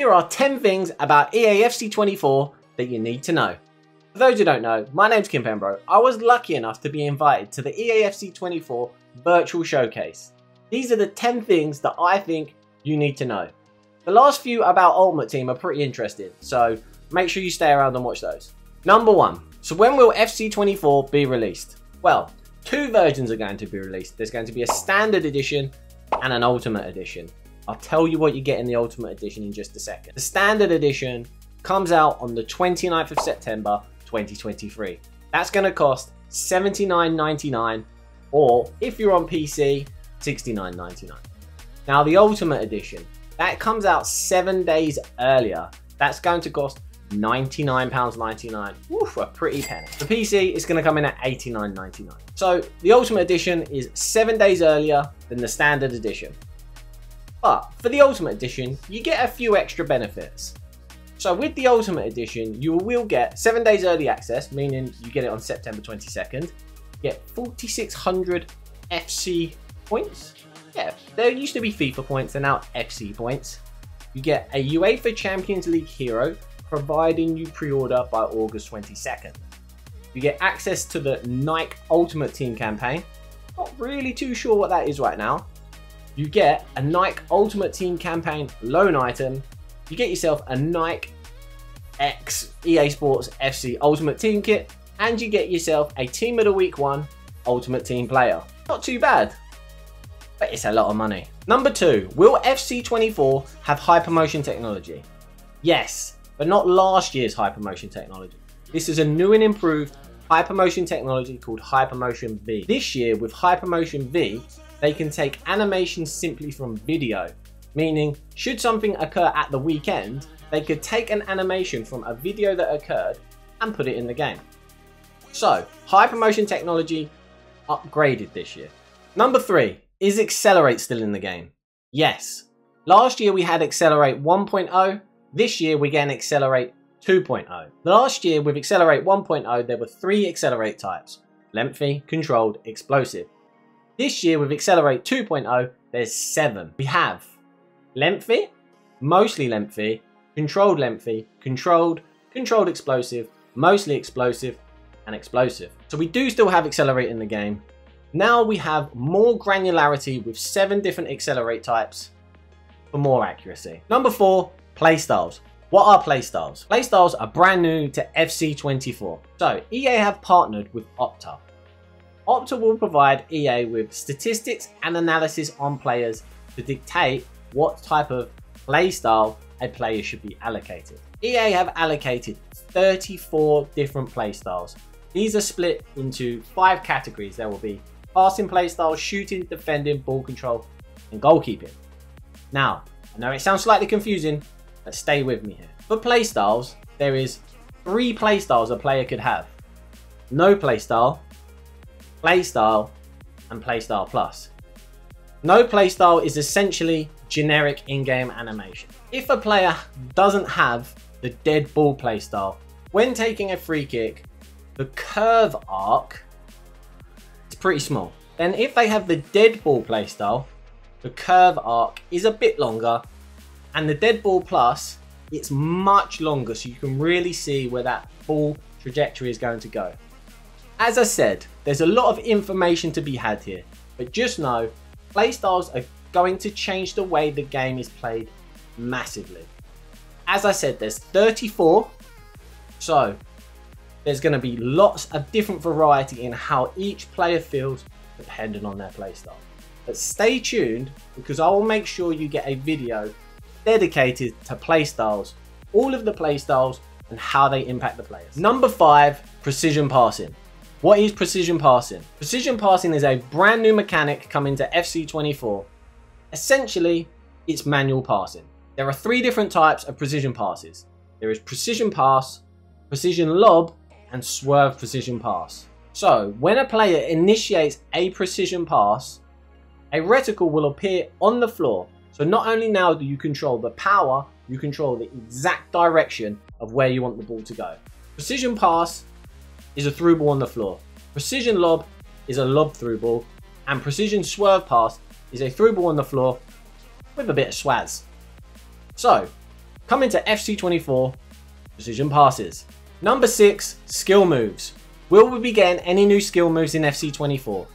Here are 10 things about EA FC 24 that you need to know. For those who don't know, my name's Kimpembro. I was lucky enough to be invited to the EA FC 24 virtual showcase. These are the 10 things that I think you need to know. The last few about Ultimate Team are pretty interesting, so make sure you stay around and watch those. Number 1. So when will FC 24 be released? Well, two versions are going to be released. There's going to be a standard edition and an ultimate edition. I'll tell you what you get in the ultimate edition in just a second. The standard edition comes out on the 29th of September 2023. That's going to cost $79.99 or if you're on PC, $69.99. Now the ultimate edition, that comes out seven days earlier. That's going to cost £99.99. Oof, a pretty penny. The PC is going to come in at $89.99. So the Ultimate Edition is seven days earlier than the Standard Edition. But for the Ultimate Edition, you get a few extra benefits. So with the Ultimate Edition, you will get seven days early access, meaning you get it on September 22nd. You get 4,600 FC points. Yeah, there used to be FIFA points, they're now FC points. You get a UEFA Champions League hero providing you pre-order by August 22nd. You get access to the Nike Ultimate Team campaign. Not really too sure what that is right now. You get a Nike Ultimate Team campaign loan item. You get yourself a Nike X EA Sports FC Ultimate Team kit. And you get yourself a Team of the Week 1 Ultimate Team player. Not too bad. But it's a lot of money. Number 2. Will FC24 have hypermotion technology? Yes, but not last year's Hypermotion technology. This is a new and improved Hypermotion technology called Hypermotion V. This year with Hypermotion V, they can take animation simply from video, meaning should something occur at the weekend, they could take an animation from a video that occurred and put it in the game. So, Hypermotion technology upgraded this year. Number 3, is Accelerate still in the game? Yes. Last year we had Accelerate 1.0 this year we're getting Accelerate 2.0. Last year with Accelerate 1.0 there were three Accelerate types, lengthy, controlled, explosive. This year with Accelerate 2.0 there's seven. We have lengthy, mostly lengthy, controlled lengthy, controlled, controlled explosive, mostly explosive, and explosive. So we do still have Accelerate in the game. Now we have more granularity with seven different Accelerate types for more accuracy. Number four, Playstyles. What are playstyles? Playstyles are brand new to FC24. So EA have partnered with Opta. Opta will provide EA with statistics and analysis on players to dictate what type of playstyle a player should be allocated. EA have allocated 34 different playstyles. These are split into five categories. There will be passing playstyle, shooting, defending, ball control, and goalkeeping. Now, I know it sounds slightly confusing, but stay with me here. For playstyles, there is three playstyles a player could have. No playstyle, playstyle, and playstyle plus. No playstyle is essentially generic in-game animation. If a player doesn't have the dead ball playstyle, when taking a free kick, the curve arc is pretty small. Then if they have the dead ball playstyle, the curve arc is a bit longer and the dead ball plus, it's much longer so you can really see where that ball trajectory is going to go. As I said, there's a lot of information to be had here, but just know playstyles are going to change the way the game is played massively. As I said, there's 34, so there's going to be lots of different variety in how each player feels depending on their playstyle. But stay tuned because I will make sure you get a video dedicated to playstyles, all of the playstyles and how they impact the players. Number five, precision passing. What is precision passing? Precision passing is a brand new mechanic coming to FC24. Essentially, it's manual passing. There are three different types of precision passes. There is precision pass, precision lob, and swerve precision pass. So, when a player initiates a precision pass, a reticle will appear on the floor so not only now do you control the power, you control the exact direction of where you want the ball to go. Precision pass is a through ball on the floor. Precision lob is a lob through ball. And precision swerve pass is a through ball on the floor with a bit of swaz. So, Coming to FC24, precision passes. Number 6, skill moves. Will we be getting any new skill moves in FC24?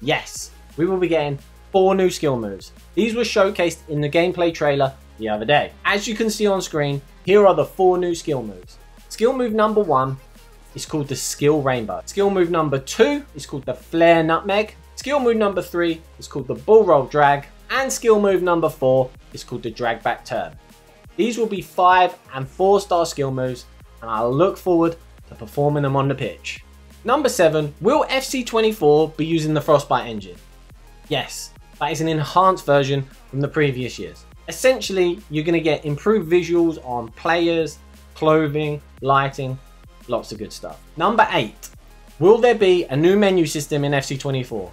Yes, we will be getting 4 new skill moves. These were showcased in the gameplay trailer the other day. As you can see on screen, here are the 4 new skill moves. Skill move number 1 is called the Skill Rainbow. Skill move number 2 is called the Flair Nutmeg. Skill move number 3 is called the Ball Roll Drag. And skill move number 4 is called the Drag Back Turn. These will be 5 and 4 star skill moves and I look forward to performing them on the pitch. Number 7. Will FC24 be using the Frostbite engine? Yes, that is an enhanced version from the previous years. Essentially, you're going to get improved visuals on players, clothing, lighting, lots of good stuff. Number 8. Will there be a new menu system in FC24?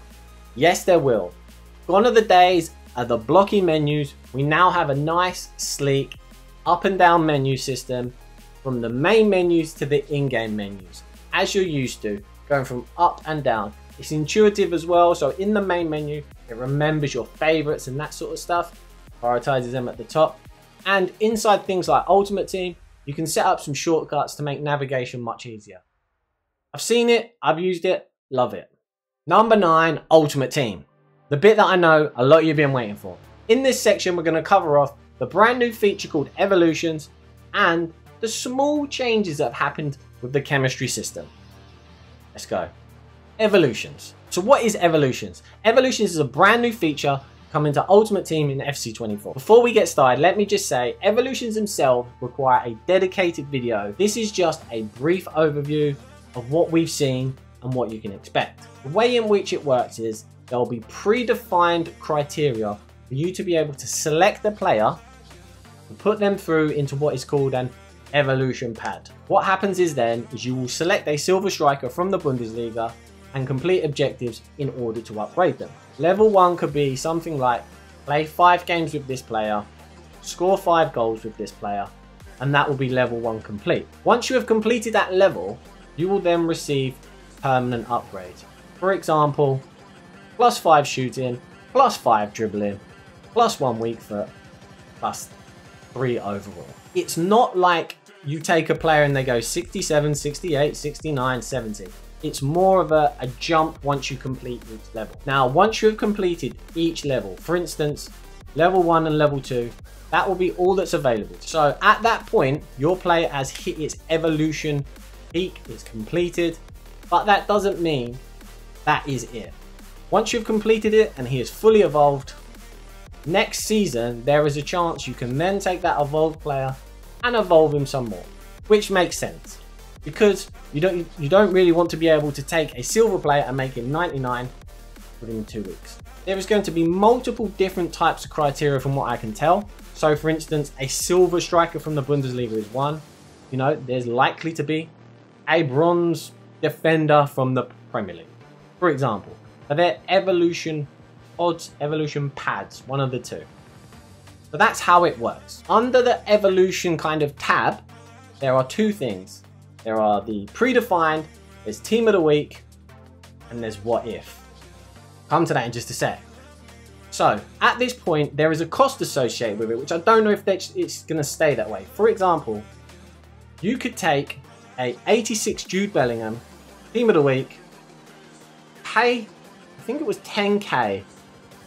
Yes, there will. Gone are the days of the blocky menus. We now have a nice, sleek, up and down menu system from the main menus to the in-game menus, as you're used to, going from up and down. It's intuitive as well, so in the main menu, it remembers your favorites and that sort of stuff, prioritizes them at the top. And inside things like Ultimate Team, you can set up some shortcuts to make navigation much easier. I've seen it, I've used it, love it. Number 9, Ultimate Team. The bit that I know a lot of you have been waiting for. In this section, we're going to cover off the brand new feature called Evolutions and the small changes that have happened with the chemistry system. Let's go. Evolutions. So what is Evolutions? Evolutions is a brand new feature coming to Ultimate Team in FC24. Before we get started, let me just say, Evolutions themselves require a dedicated video. This is just a brief overview of what we've seen and what you can expect. The way in which it works is there will be predefined criteria for you to be able to select the player and put them through into what is called an evolution pad. What happens is then is you will select a silver striker from the Bundesliga and complete objectives in order to upgrade them. Level 1 could be something like play 5 games with this player, score 5 goals with this player, and that will be level 1 complete. Once you have completed that level, you will then receive permanent upgrades. For example, plus 5 shooting, plus 5 dribbling, plus 1 weak foot, plus 3 overall. It's not like you take a player and they go 67, 68, 69, 70. It's more of a, a jump once you complete each level. Now, once you have completed each level, for instance, level 1 and level 2, that will be all that's available. So at that point, your player has hit its evolution peak, is completed, but that doesn't mean that is it. Once you've completed it and he is fully evolved, next season there is a chance you can then take that evolved player and evolve him some more, which makes sense because you don't you don't really want to be able to take a silver player and make him 99 within two weeks. There is going to be multiple different types of criteria from what I can tell. So for instance, a silver striker from the Bundesliga is one. You know, there's likely to be a bronze defender from the Premier League, for example. Are there evolution odds, evolution pads, one of the two. So that's how it works. Under the evolution kind of tab, there are two things. There are the predefined, there's team of the week, and there's what if. Come to that in just a sec. So at this point, there is a cost associated with it, which I don't know if it's going to stay that way. For example, you could take a 86 Jude Bellingham, team of the week, pay, I think it was 10k.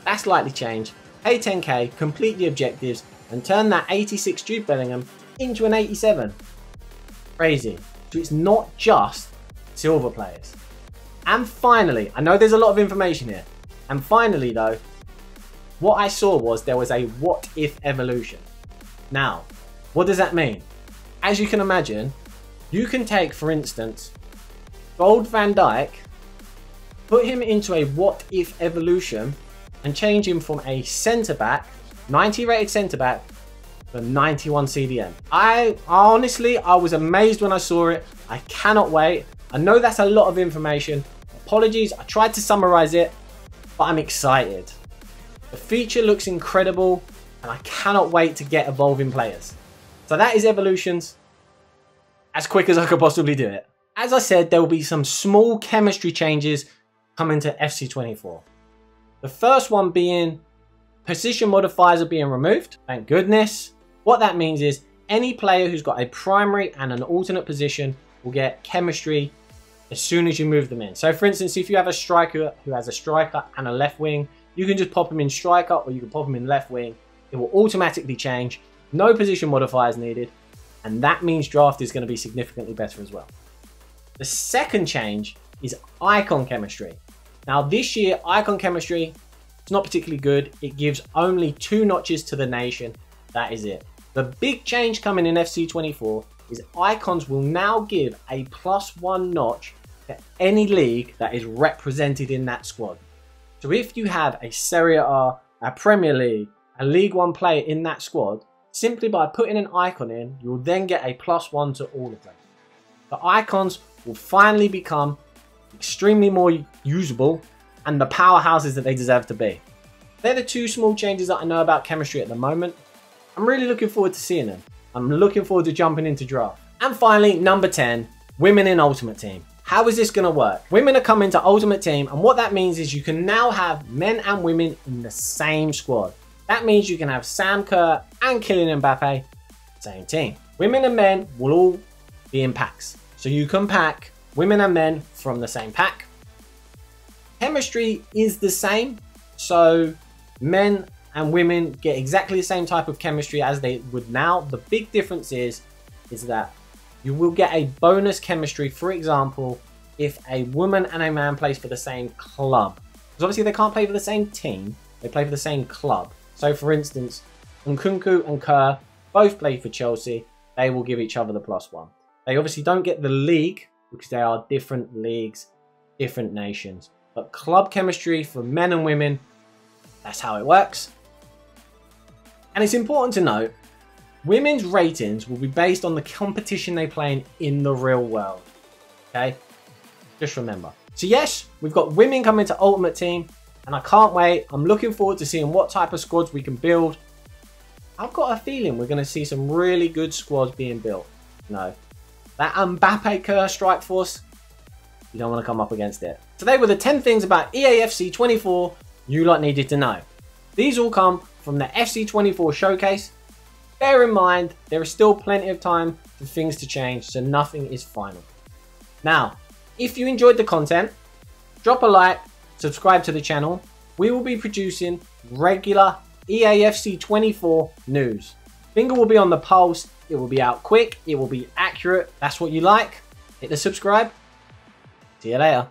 That's likely change. Pay 10k, complete the objectives, and turn that 86 Jude Bellingham into an 87. Crazy. So it's not just silver players. And finally, I know there's a lot of information here. And finally though, what I saw was there was a what if evolution. Now, what does that mean? As you can imagine, you can take, for instance, Gold Van Dijk, put him into a what if evolution, and change him from a centre back, 90 rated centre back, to 91 CDM. I honestly, I was amazed when I saw it. I cannot wait. I know that's a lot of information. Apologies, I tried to summarize it, but I'm excited. The feature looks incredible, and I cannot wait to get evolving players. So that is Evolutions as quick as I could possibly do it. As I said, there will be some small chemistry changes coming to FC24. The first one being position modifiers are being removed, thank goodness. What that means is any player who's got a primary and an alternate position will get chemistry as soon as you move them in. So for instance, if you have a striker who has a striker and a left wing, you can just pop him in striker or you can pop him in left wing. It will automatically change. No position modifiers needed. And that means draft is going to be significantly better as well. The second change is icon chemistry. Now this year, icon chemistry is not particularly good. It gives only two notches to the nation. That is it. The big change coming in FC24 is icons will now give a plus one notch to any league that is represented in that squad. So if you have a Serie A, a Premier League, a League One player in that squad, simply by putting an icon in, you'll then get a plus one to all of them. The icons will finally become extremely more usable and the powerhouses that they deserve to be. They're the two small changes that I know about chemistry at the moment. I'm really looking forward to seeing them. I'm looking forward to jumping into draft. And finally, number 10, women in Ultimate Team. How is this going to work? Women are coming to Ultimate Team and what that means is you can now have men and women in the same squad. That means you can have Sam Kerr and Kylian Mbappe, same team. Women and men will all be in packs. So you can pack women and men from the same pack. Chemistry is the same. So men and women get exactly the same type of chemistry as they would now. The big difference is, is that you will get a bonus chemistry, for example, if a woman and a man plays for the same club. Because obviously they can't play for the same team, they play for the same club. So for instance, Nkunku and Kerr both play for Chelsea, they will give each other the plus one. They obviously don't get the league because they are different leagues, different nations. But club chemistry for men and women, that's how it works. And it's important to note, women's ratings will be based on the competition they play in in the real world. Okay? Just remember. So yes, we've got women coming to Ultimate Team, and I can't wait. I'm looking forward to seeing what type of squads we can build. I've got a feeling we're going to see some really good squads being built. Know, that Mbappe Kerr strike force, you don't want to come up against it. Today were the 10 things about EAFC 24 you lot needed to know. These all come from the FC24 showcase. Bear in mind, there is still plenty of time for things to change, so nothing is final. Now, if you enjoyed the content, drop a like, subscribe to the channel. We will be producing regular EAFC 24 news. Finger will be on the pulse, it will be out quick, it will be accurate. That's what you like. Hit the subscribe. See you later.